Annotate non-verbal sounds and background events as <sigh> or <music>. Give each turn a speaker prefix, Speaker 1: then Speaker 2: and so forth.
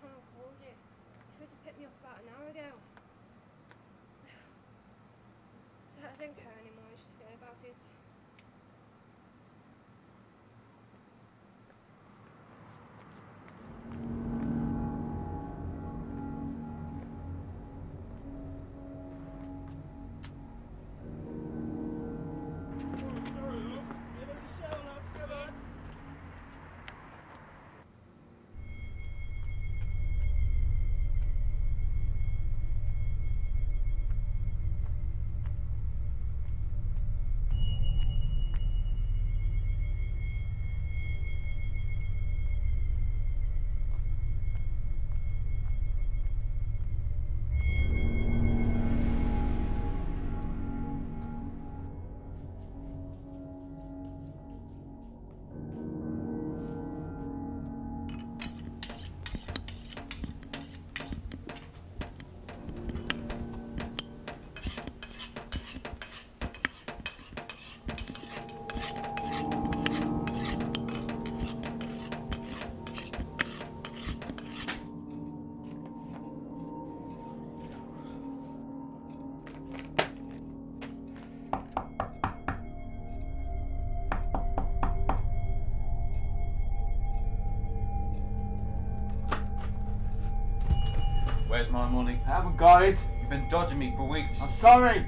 Speaker 1: time I called you. You tried to pick me up about an hour ago. <sighs> I don't care anymore, I just forget about it.
Speaker 2: Where's my money?
Speaker 3: I haven't got it.
Speaker 2: You've been dodging me for weeks.
Speaker 3: I'm sorry.